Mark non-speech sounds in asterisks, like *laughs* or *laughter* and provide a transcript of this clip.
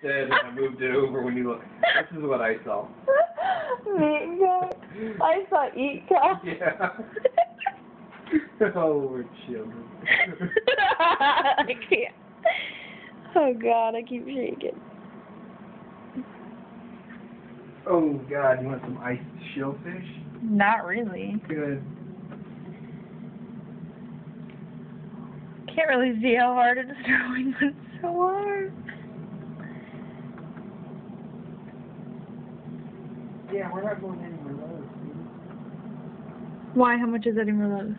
Said I moved it over when you look. This is what I saw. *laughs* Meat guy. I saw eat cow. *laughs* Yeah. *laughs* oh, we're children. I can't. Oh God, I keep shaking. oh God, you want some iced shellfish? Not really. Good. Can't really see how hard it's throwing, but it's so hard. Yeah, we're not going anywhere. Why? How much is that in Merlot?